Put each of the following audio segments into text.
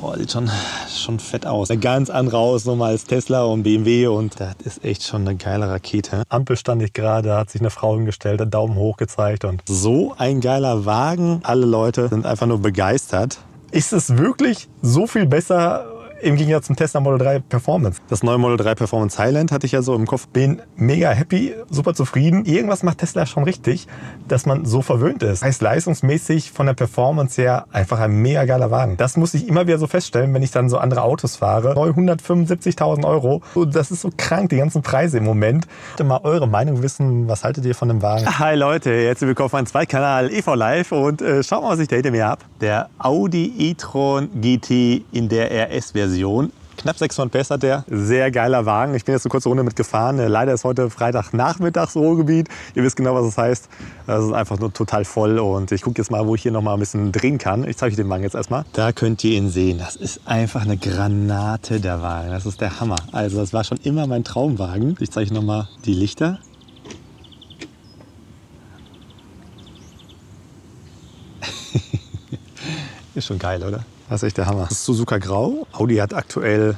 Boah, sieht schon, schon fett aus. Eine ganz andere Hausnummer als Tesla und BMW und das ist echt schon eine geile Rakete. Ampel stand ich gerade, hat sich eine Frau hingestellt, einen Daumen hoch gezeigt und so ein geiler Wagen. Alle Leute sind einfach nur begeistert. Ist es wirklich so viel besser im Gegensatz zum Tesla Model 3 Performance. Das neue Model 3 Performance Highland hatte ich ja so im Kopf. Bin mega happy, super zufrieden. Irgendwas macht Tesla schon richtig, dass man so verwöhnt ist. Heißt leistungsmäßig von der Performance her einfach ein mega geiler Wagen. Das muss ich immer wieder so feststellen, wenn ich dann so andere Autos fahre. Neu 175.000 Euro. Das ist so krank, die ganzen Preise im Moment. Bitte mal eure Meinung wissen. Was haltet ihr von dem Wagen? Hi Leute, herzlich willkommen auf meinem Zweitkanal EV Live und äh, schaut mal, was ich da hinter mir habe. Der Audi e-tron GT in der RS-Version. Version. Knapp 600 PS hat der. Sehr geiler Wagen. Ich bin jetzt eine kurze Runde mitgefahren. Äh, leider ist heute Freitagnachmittags Ruhrgebiet. Ihr wisst genau, was das heißt. Das ist einfach nur total voll. Und ich gucke jetzt mal, wo ich hier noch mal ein bisschen drehen kann. Ich zeige euch den Wagen jetzt erstmal. Da könnt ihr ihn sehen. Das ist einfach eine Granate, der Wagen. Das ist der Hammer. Also das war schon immer mein Traumwagen. Ich zeige euch noch mal die Lichter. ist schon geil, oder? Das ist echt der Hammer. Das ist Suzuka Grau. Audi hat aktuell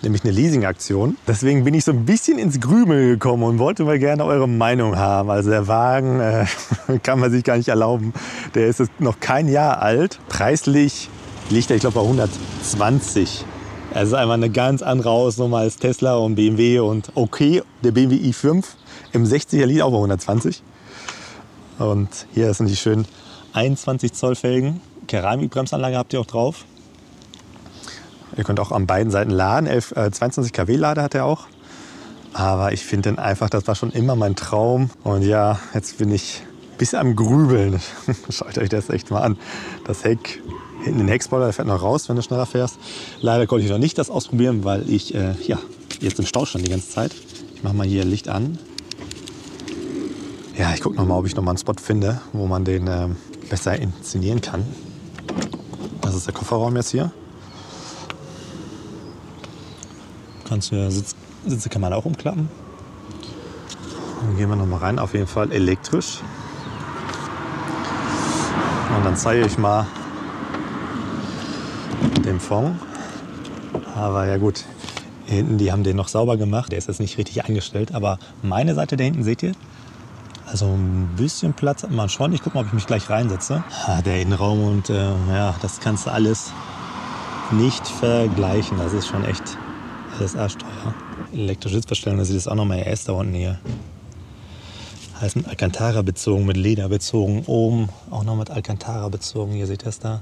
nämlich eine Leasing-Aktion. Deswegen bin ich so ein bisschen ins Grübeln gekommen und wollte mal gerne eure Meinung haben. Also der Wagen äh, kann man sich gar nicht erlauben. Der ist noch kein Jahr alt. Preislich liegt er, ich glaube, bei 120. Es ist einfach eine ganz andere Hausnummer als Tesla und BMW und okay, der BMW i5 im 60er liegt auch bei 120. Und hier sind die schönen 21 Zoll Felgen. Keramikbremsanlage habt ihr auch drauf. Ihr könnt auch an beiden Seiten laden. 11, äh, 22 kW Lade hat er auch. Aber ich finde den einfach, das war schon immer mein Traum. Und ja, jetzt bin ich ein bisschen am Grübeln. Schaut euch das echt mal an. Das Heck, hinten den Heckspoiler, der fährt noch raus, wenn du schneller fährst. Leider konnte ich noch nicht das ausprobieren, weil ich äh, ja, jetzt im Stau stand die ganze Zeit. Ich mache mal hier Licht an. Ja, ich gucke noch mal, ob ich noch mal einen Spot finde, wo man den äh, besser inszenieren kann. Das ist der Kofferraum jetzt hier. Kannst du Sitz, Sitze kann man auch umklappen. Dann gehen wir noch mal rein, auf jeden Fall elektrisch. Und dann zeige ich mal den Fond. Aber ja gut, hinten, die haben den noch sauber gemacht. Der ist jetzt nicht richtig eingestellt. Aber meine Seite da hinten, seht ihr? Also ein bisschen Platz hat man schon. Ich gucke mal, ob ich mich gleich reinsetze. Der Innenraum und äh, ja, das kannst du alles nicht vergleichen. Das ist schon echt alles arschteuer. Elektrische Sitzverstellung, da sieht es auch noch mal erst da unten hier. Heißt mit Alcantara bezogen, mit Leder bezogen. Oben auch noch mit Alcantara bezogen. Hier seht ihr es da.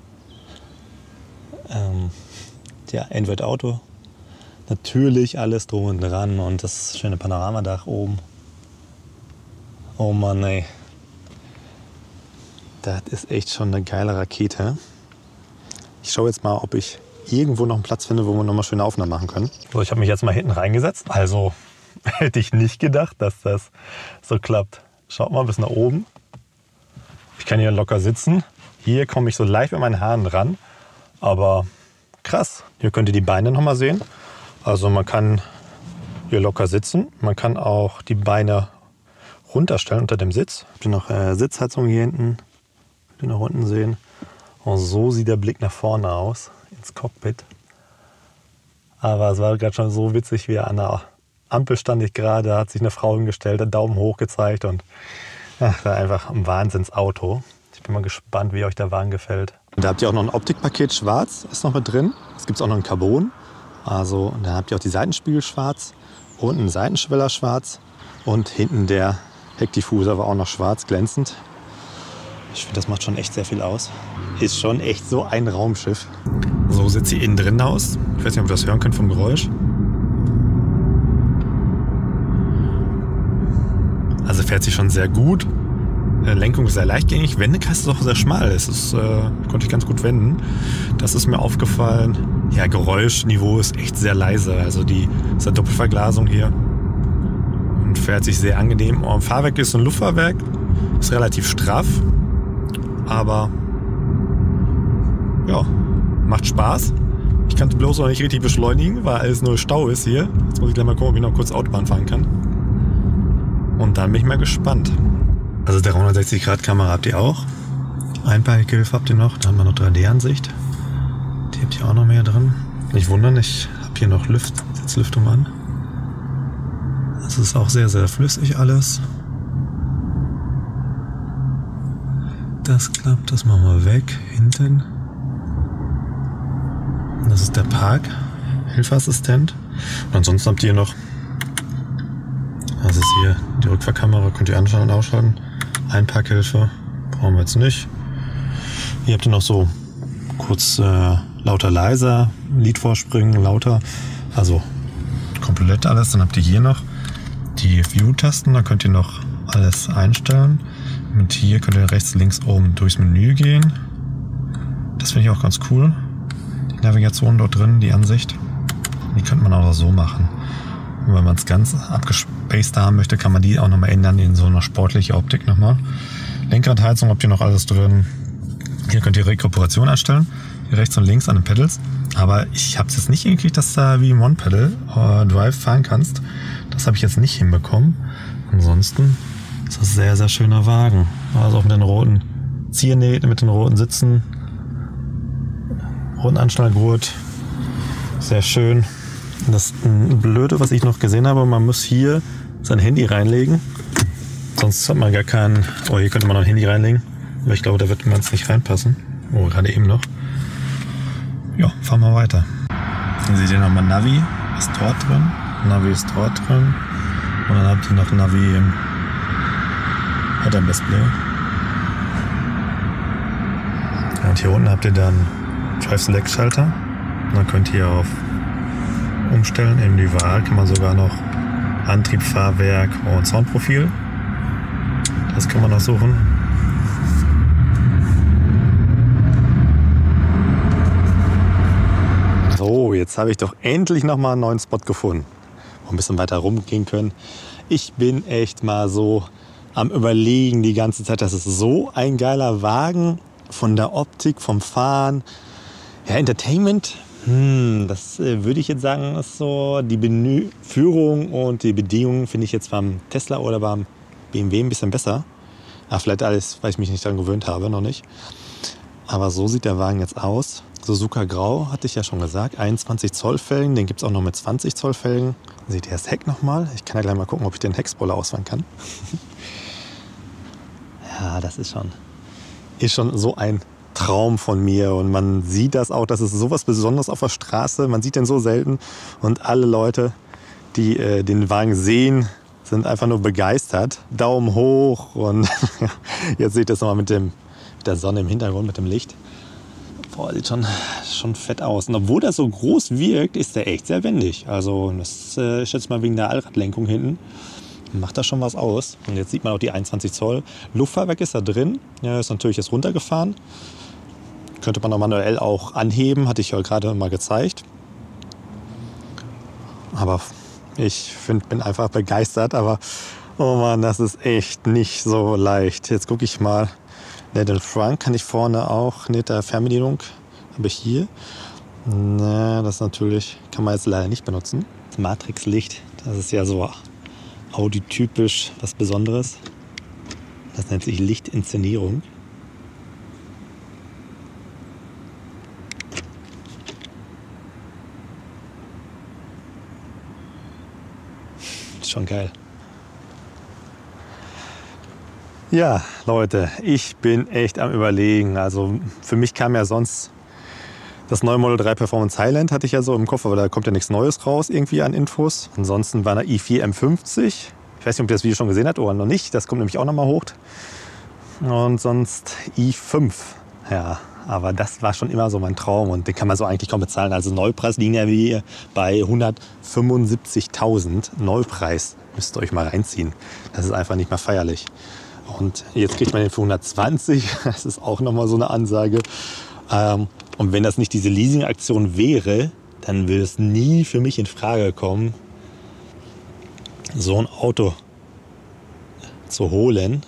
Ähm, ja, Android Auto. Natürlich alles drum und dran und das schöne Panoramadach oben. Oh Mann, ey. Das ist echt schon eine geile Rakete. Ich schaue jetzt mal, ob ich irgendwo noch einen Platz finde, wo wir noch mal schöne Aufnahmen machen können. So, ich habe mich jetzt mal hinten reingesetzt. Also hätte ich nicht gedacht, dass das so klappt. Schaut mal bis nach oben. Ich kann hier locker sitzen. Hier komme ich so leicht mit meinen Haaren ran. Aber krass. Hier könnt ihr die Beine noch mal sehen. Also man kann hier locker sitzen. Man kann auch die Beine runterstellen unter dem Sitz. Habt ihr noch äh, Sitzheizung hier hinten? Könnt ihr nach unten sehen. Und so sieht der Blick nach vorne aus, ins Cockpit. Aber es war gerade schon so witzig, wie an der Ampel stand ich gerade, hat sich eine Frau hingestellt, einen Daumen hoch gezeigt und ach, war einfach ein Wahnsinnsauto. Ich bin mal gespannt, wie euch der Wagen gefällt. Da habt ihr auch noch ein Optikpaket schwarz, ist noch mit drin. Es gibt auch noch ein Carbon. Also da habt ihr auch die Seitenspiegel schwarz, unten Seitenschweller schwarz und hinten der Heckdiffuser war auch noch schwarz, glänzend. Ich finde, das macht schon echt sehr viel aus. Ist schon echt so ein Raumschiff. So sieht sie innen drin aus. Ich weiß nicht, ob ihr das hören könnt vom Geräusch. Also fährt sie schon sehr gut. Äh, Lenkung ist sehr leichtgängig. Wendekreis ist auch sehr schmal. Das ist, äh, konnte ich ganz gut wenden. Das ist mir aufgefallen. Ja, Geräuschniveau ist echt sehr leise. Also die ist eine Doppelverglasung hier und fährt sich sehr angenehm. Am Fahrwerk ist ein Luftfahrwerk, ist relativ straff, aber ja, macht Spaß. Ich kann bloß noch nicht richtig beschleunigen, weil alles nur Stau ist hier. Jetzt muss ich gleich mal gucken, ob ich noch kurz Autobahn fahren kann. Und dann bin ich mal gespannt. Also 360-Grad-Kamera habt ihr auch. Einparkhilfe habt ihr noch, da haben wir noch 3D-Ansicht. Die habt ihr auch noch mehr drin. Nicht wundern, ich habe hier noch Lüft, Sitzlüftung an. Das ist auch sehr, sehr flüssig alles. Das klappt, das machen wir weg. Hinten. Das ist der Park. Hilfeassistent. Und ansonsten habt ihr noch, das ist hier die Rückfahrkamera, könnt ihr anschauen und ausschalten. Einparkhilfe brauchen wir jetzt nicht. Hier habt ihr noch so kurz äh, lauter, leiser, Lied vorspringen, lauter, also komplett alles. Dann habt ihr hier noch die View-Tasten, da könnt ihr noch alles einstellen. Mit hier könnt ihr rechts, links, oben durchs Menü gehen. Das finde ich auch ganz cool. Die Navigation dort drin, die Ansicht. Die könnte man auch so machen. Und wenn man es ganz abgespaced haben möchte, kann man die auch nochmal ändern in so eine sportliche Optik nochmal. Lenkradheizung habt ihr noch alles drin. Hier könnt ihr Rekuperation erstellen. Hier rechts und links an den Pedals. Aber ich habe es jetzt nicht hingekriegt, dass du da wie im One-Pedal äh, Drive fahren kannst. Das habe ich jetzt nicht hinbekommen. Ansonsten ist das sehr, sehr schöner Wagen. Also auch mit den roten Ziernähten, mit den roten Sitzen. Roten Anschnallgurt. Sehr schön. Das Blöde, was ich noch gesehen habe, man muss hier sein Handy reinlegen. Sonst hat man gar keinen. Oh, hier könnte man noch ein Handy reinlegen. Aber ich glaube, da wird man es nicht reinpassen. Oh, gerade eben noch. Ja, fahren wir weiter. Dann seht ihr nochmal Navi, ist dort drin. Navi ist dort drin. Und dann habt ihr noch Navi im Header-Display. Und hier unten habt ihr dann Drive Select Schalter. dann könnt ihr auf Umstellen, eben die Wahl, kann man sogar noch Antrieb, Fahrwerk und Soundprofil. Das kann man noch suchen. So, jetzt habe ich doch endlich noch mal einen neuen Spot gefunden, wir ein bisschen weiter rumgehen können. Ich bin echt mal so am Überlegen die ganze Zeit. Das ist so ein geiler Wagen von der Optik, vom Fahren. Ja, Entertainment, hm, das äh, würde ich jetzt sagen, ist so die Menü Führung und die Bedienung finde ich jetzt beim Tesla oder beim BMW ein bisschen besser. Ja, vielleicht alles, weil ich mich nicht daran gewöhnt habe, noch nicht. Aber so sieht der Wagen jetzt aus. Suzuka Grau hatte ich ja schon gesagt. 21 Zoll Felgen, den gibt es auch noch mit 20 Zoll Felgen. Seht ihr das Heck nochmal? Ich kann ja gleich mal gucken, ob ich den Heckspoiler ausfahren kann. ja, das ist schon, ist schon so ein Traum von mir. Und man sieht das auch, das ist sowas Besonderes auf der Straße. Man sieht den so selten. Und alle Leute, die äh, den Wagen sehen, sind einfach nur begeistert. Daumen hoch und jetzt seht ihr das nochmal mit, dem, mit der Sonne im Hintergrund, mit dem Licht. Boah, sieht schon, schon fett aus. Und obwohl das so groß wirkt, ist der echt sehr wendig. Also das äh, ist jetzt mal wegen der Allradlenkung hinten. Macht da schon was aus. Und jetzt sieht man auch die 21 Zoll. Luftfahrwerk ist da drin. Ja, ist natürlich jetzt runtergefahren. Könnte man auch manuell auch anheben, hatte ich ja gerade mal gezeigt. Aber ich find, bin einfach begeistert, aber oh Mann, das ist echt nicht so leicht. Jetzt gucke ich mal. Den Front kann ich vorne auch mit der Fernbedienung. Habe ich hier. Ne, das natürlich kann man jetzt leider nicht benutzen. Das Matrixlicht, das ist ja so Audi-typisch was Besonderes. Das nennt sich Lichtinszenierung. schon geil. Ja, Leute, ich bin echt am Überlegen. Also für mich kam ja sonst das neue Model 3 Performance Highland hatte ich ja so im Kopf, aber da kommt ja nichts Neues raus irgendwie an Infos. Ansonsten war der i4 M50. Ich weiß nicht, ob ihr das Video schon gesehen habt oder noch nicht. Das kommt nämlich auch noch mal hoch. Und sonst i5. Ja, aber das war schon immer so mein Traum und den kann man so eigentlich kaum bezahlen. Also Neupreis liegen ja wie bei 175.000. Neupreis müsst ihr euch mal reinziehen. Das ist einfach nicht mehr feierlich. Und jetzt kriegt man den für 120. Das ist auch nochmal so eine Ansage. Ähm, und wenn das nicht diese Leasing-Aktion wäre, dann würde es nie für mich in Frage kommen, so ein Auto zu holen.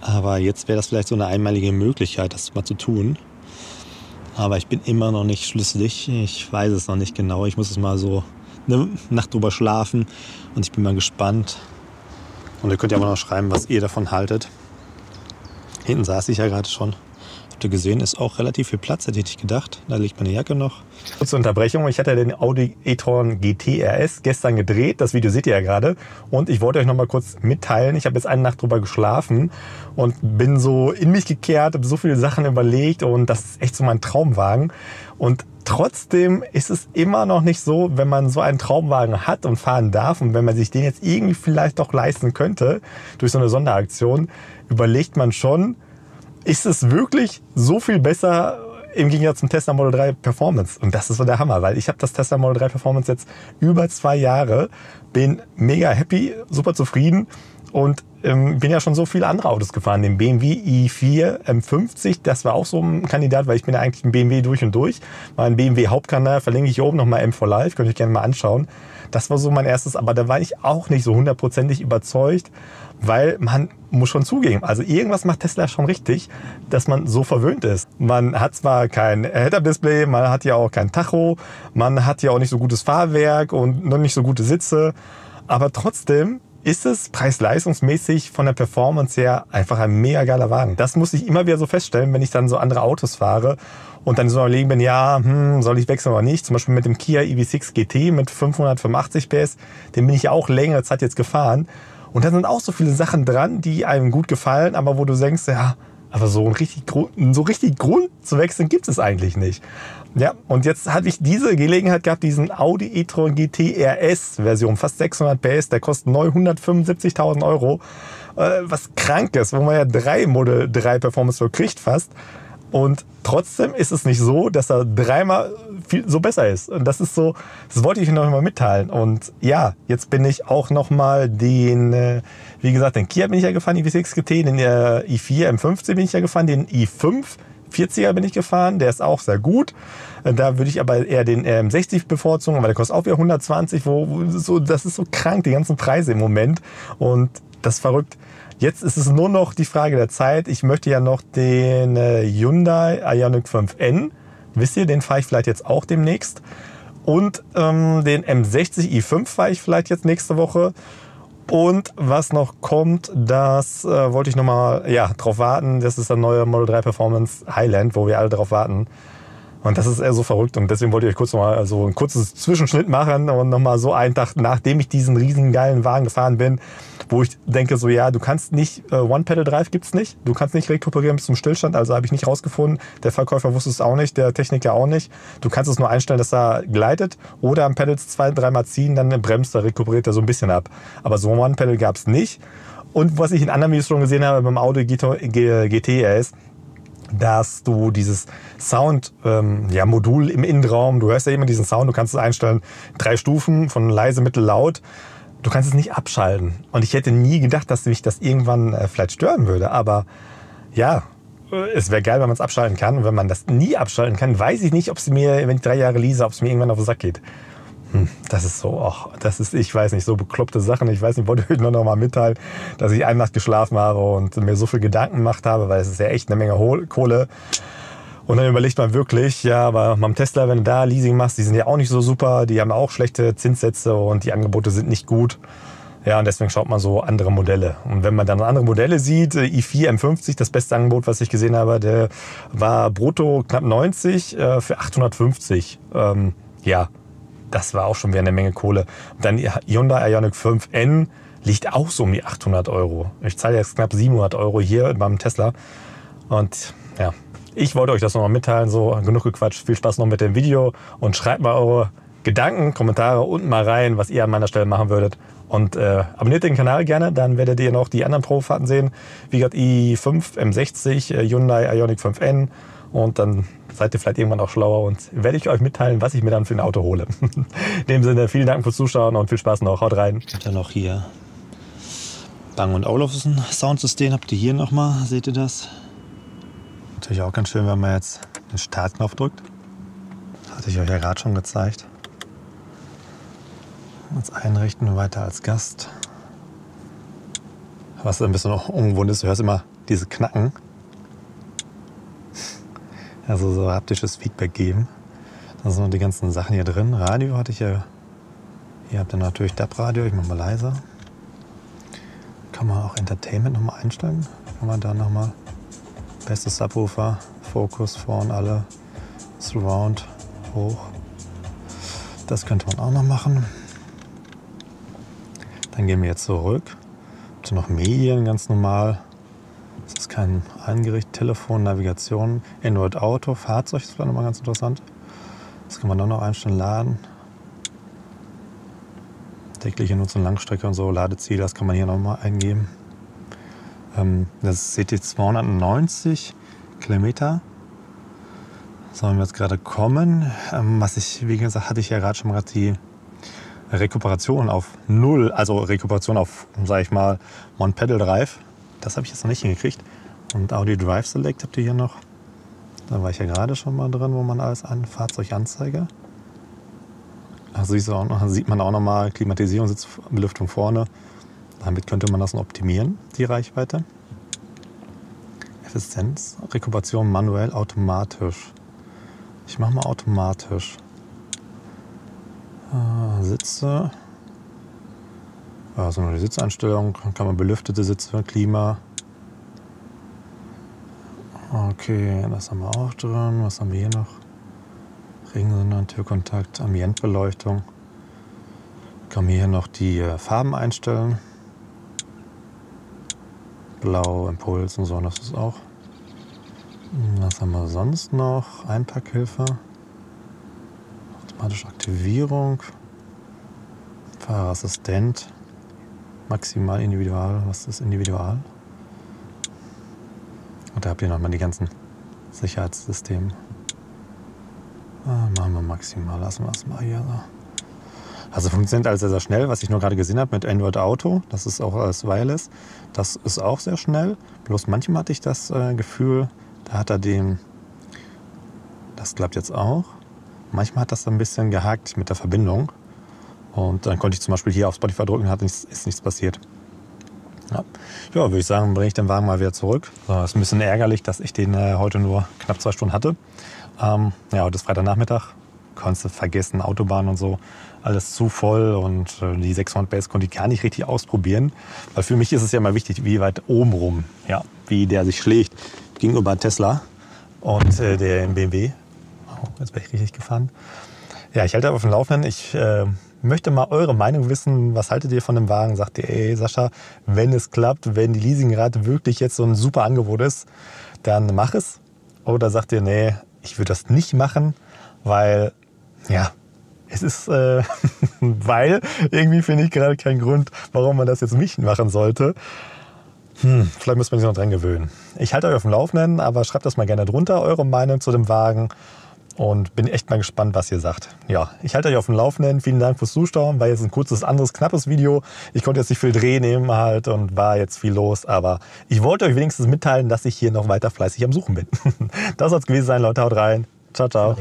Aber jetzt wäre das vielleicht so eine einmalige Möglichkeit, das mal zu tun. Aber ich bin immer noch nicht schlüssig. Ich weiß es noch nicht genau. Ich muss es mal so eine Nacht drüber schlafen. Und ich bin mal gespannt. Und ihr könnt ja mal noch schreiben, was ihr davon haltet. Hinten saß ich ja gerade schon. Habt ihr gesehen, ist auch relativ viel Platz, hätte ich gedacht. Da liegt meine Jacke noch. Kurze Unterbrechung. Ich hatte den Audi e-tron GT RS gestern gedreht. Das Video seht ihr ja gerade. Und ich wollte euch noch mal kurz mitteilen. Ich habe jetzt eine Nacht drüber geschlafen und bin so in mich gekehrt, habe so viele Sachen überlegt und das ist echt so mein Traumwagen. Und trotzdem ist es immer noch nicht so, wenn man so einen Traumwagen hat und fahren darf und wenn man sich den jetzt irgendwie vielleicht doch leisten könnte durch so eine Sonderaktion, überlegt man schon, ist es wirklich so viel besser im Gegensatz zum Tesla Model 3 Performance. Und das ist so der Hammer, weil ich habe das Tesla Model 3 Performance jetzt über zwei Jahre, bin mega happy, super zufrieden und ähm, bin ja schon so viele andere Autos gefahren. Den BMW i4 M50, das war auch so ein Kandidat, weil ich bin ja eigentlich ein BMW durch und durch. Mein BMW Hauptkanal verlinke ich hier oben nochmal M4 Live, könnt ihr euch gerne mal anschauen. Das war so mein erstes, aber da war ich auch nicht so hundertprozentig überzeugt, weil man muss schon zugeben, also irgendwas macht Tesla schon richtig, dass man so verwöhnt ist. Man hat zwar kein Head-Up-Display, man hat ja auch kein Tacho, man hat ja auch nicht so gutes Fahrwerk und noch nicht so gute Sitze, aber trotzdem ist es preis-leistungsmäßig von der Performance her einfach ein mega geiler Wagen. Das muss ich immer wieder so feststellen, wenn ich dann so andere Autos fahre und dann so überlegen bin, ja, hm, soll ich wechseln oder nicht. Zum Beispiel mit dem Kia EV6 GT mit 585 PS, den bin ich ja auch längere Zeit jetzt gefahren. Und da sind auch so viele Sachen dran, die einem gut gefallen, aber wo du denkst, ja, aber so ein richtig, so richtig Grund zu wechseln gibt es eigentlich nicht. Ja, und jetzt hatte ich diese Gelegenheit gehabt, diesen Audi e-tron GT RS Version, fast 600 PS, der kostet neu 175.000 Euro. Äh, was krank ist, wo man ja drei Model 3 Performance für kriegt fast. Und trotzdem ist es nicht so, dass er dreimal viel, so besser ist. Und das ist so, das wollte ich Ihnen noch mal mitteilen. Und ja, jetzt bin ich auch noch mal den, äh, wie gesagt, den Kia bin ich ja gefahren, i6 GT, den äh, i4 M50 bin ich ja gefahren, den i5 40er bin ich gefahren, der ist auch sehr gut. Äh, da würde ich aber eher den M60 bevorzugen, weil der kostet auch wieder 120, wo, wo so, das ist so krank, die ganzen Preise im Moment. Und das ist verrückt. Jetzt ist es nur noch die Frage der Zeit. Ich möchte ja noch den äh, Hyundai Ioniq 5N, wisst ihr, den fahre ich vielleicht jetzt auch demnächst. Und ähm, den M60 i5 fahre ich vielleicht jetzt nächste Woche. Und was noch kommt, das äh, wollte ich nochmal ja, drauf warten. Das ist der neue Model 3 Performance Highland, wo wir alle drauf warten. Und das ist eher so verrückt und deswegen wollte ich euch kurz nochmal so ein kurzes Zwischenschnitt machen und nochmal so einen Tag, nachdem ich diesen riesigen geilen Wagen gefahren bin, wo ich denke so, ja, du kannst nicht, äh, One-Pedal-Drive gibt's nicht, du kannst nicht rekuperieren bis zum Stillstand, also habe ich nicht rausgefunden, der Verkäufer wusste es auch nicht, der Techniker auch nicht. Du kannst es nur einstellen, dass er gleitet oder am Pedals zwei, dreimal ziehen, dann bremst er, rekuperiert er so ein bisschen ab. Aber so ein One-Pedal gab's nicht. Und was ich in anderen Videos schon gesehen habe beim Audi GT RS, dass du dieses Sound-Modul ähm, ja, im Innenraum, du hörst ja immer diesen Sound, du kannst es einstellen, drei Stufen von leise, mittel, laut. Du kannst es nicht abschalten. Und ich hätte nie gedacht, dass mich das irgendwann äh, vielleicht stören würde. Aber ja, äh, es wäre geil, wenn man es abschalten kann. Und wenn man das nie abschalten kann, weiß ich nicht, ob es mir, wenn ich drei Jahre lese, ob es mir irgendwann auf den Sack geht. Hm, das ist so, ach, das ist, ich weiß nicht, so bekloppte Sachen. Ich weiß nicht, wollte euch nur noch mal mitteilen, dass ich eine Nacht geschlafen habe und mir so viel Gedanken gemacht habe, weil es ist ja echt eine Menge Kohle. Und dann überlegt man wirklich, ja, aber beim Tesla, wenn du da Leasing machst, die sind ja auch nicht so super, die haben auch schlechte Zinssätze und die Angebote sind nicht gut. Ja, und deswegen schaut man so andere Modelle. Und wenn man dann andere Modelle sieht, äh, i4 M50, das beste Angebot, was ich gesehen habe, der war brutto knapp 90 äh, für 850. Ähm, ja, das war auch schon wieder eine Menge Kohle. Und dann Hyundai Ioniq 5N liegt auch so um die 800 Euro. Ich zahle jetzt knapp 700 Euro hier beim Tesla. Und ja, ich wollte euch das nochmal mitteilen. So, genug gequatscht. Viel Spaß noch mit dem Video und schreibt mal eure Gedanken, Kommentare unten mal rein, was ihr an meiner Stelle machen würdet. Und äh, abonniert den Kanal gerne, dann werdet ihr noch die anderen Probefahrten sehen. Wie gesagt, i5, M60, äh, Hyundai Ioniq 5N. Und dann seid ihr vielleicht irgendwann auch schlauer und werde ich euch mitteilen, was ich mir dann für ein Auto hole. In dem Sinne, vielen Dank fürs Zuschauen und viel Spaß noch. Haut rein. Dann noch hier Bang Olufsen Soundsystem. Habt ihr hier nochmal, seht ihr das? Natürlich auch ganz schön, wenn man jetzt den Startknopf drückt. Hatte ich euch ja gerade schon gezeigt. Jetzt einrichten, weiter als Gast. Was ein bisschen ungewohnt ist, du hörst immer diese Knacken. Also so haptisches Feedback geben. Da sind noch die ganzen Sachen hier drin. Radio hatte ich ja. Hier habt ihr natürlich DAB-Radio, ich mache mal leiser. Kann man auch Entertainment nochmal einstellen. Kann man da nochmal. Bestes Subwoofer, Autofokus vorne alle. Surround hoch. Das könnte man auch noch machen. Dann gehen wir jetzt zurück. Bitte noch Medien ganz normal. Das kein Eingericht, Telefon, Navigation, Android Auto, Fahrzeug ist vielleicht nochmal ganz interessant. Das kann man dann noch einstellen, laden. Tägliche Nutzung, Langstrecke und so, Ladeziel, das kann man hier nochmal eingeben. Ähm, das ist CT 290 Kilometer. Sollen wir jetzt gerade kommen. Ähm, was ich, wie gesagt, hatte ich ja gerade schon mal die Rekuperation auf Null, also Rekuperation auf, sage ich mal, One-Pedal Drive. Das habe ich jetzt noch nicht hingekriegt. Und Audi Drive Select habt ihr hier noch. Da war ich ja gerade schon mal drin, wo man alles an Fahrzeug anzeige. Also sieht man auch noch mal Klimatisierung, Sitzbelüftung vorne. Damit könnte man das noch optimieren, die Reichweite. Effizienz, Rekuperation manuell, automatisch. Ich mache mal automatisch. Äh, Sitze. Also die Sitzeinstellung. Kann man belüftete Sitze, Klima. Okay, das haben wir auch drin. Was haben wir hier noch? Regensender, Türkontakt, Ambientbeleuchtung. Kann man hier noch die äh, Farben einstellen. Blau, Impuls und so, das ist auch. Was haben wir sonst noch? Einpackhilfe. Automatische Aktivierung. Fahrerassistent. Maximal individual. Was ist individual? Da habt ihr nochmal die ganzen Sicherheitssysteme. Ah, machen wir maximal. Lassen wir es mal hier so. Also funktioniert alles sehr, sehr schnell. Was ich nur gerade gesehen habe mit Android Auto, das ist auch alles Wireless. Das ist auch sehr schnell. Bloß manchmal hatte ich das äh, Gefühl, da hat er den. Das klappt jetzt auch. Manchmal hat das ein bisschen gehakt mit der Verbindung. Und dann konnte ich zum Beispiel hier auf Spotify drücken, hat nichts, ist nichts passiert. Ja, ja würde ich sagen, bringe ich den Wagen mal wieder zurück. So, ist ein bisschen ärgerlich, dass ich den äh, heute nur knapp zwei Stunden hatte. Ähm, ja, heute ist Freitagnachmittag. Konntest du vergessen, Autobahn und so. Alles zu voll und äh, die 600 Base konnte ich gar nicht richtig ausprobieren. Weil für mich ist es ja immer wichtig, wie weit oben rum, ja, wie der sich schlägt gegenüber Tesla und äh, der BMW. Oh, jetzt bin ich richtig gefahren. Ja, ich halte auf dem Laufenden. Ich äh, möchte mal eure Meinung wissen. Was haltet ihr von dem Wagen? Sagt ihr, ey Sascha, wenn es klappt, wenn die Leasingrate wirklich jetzt so ein super Angebot ist, dann mach es. Oder sagt ihr, nee, ich würde das nicht machen, weil, ja, es ist, äh, weil irgendwie finde ich gerade keinen Grund, warum man das jetzt nicht machen sollte. Hm, vielleicht muss man sich noch dran gewöhnen. Ich halte euch auf dem Laufenden, aber schreibt das mal gerne drunter, eure Meinung zu dem Wagen. Und bin echt mal gespannt, was ihr sagt. Ja, ich halte euch auf dem Laufenden. Vielen Dank fürs Zuschauen. War jetzt ein kurzes, anderes, knappes Video. Ich konnte jetzt nicht viel drehen eben halt und war jetzt viel los. Aber ich wollte euch wenigstens mitteilen, dass ich hier noch weiter fleißig am Suchen bin. Das soll es gewesen sein, Leute. Haut rein. Ciao, ciao.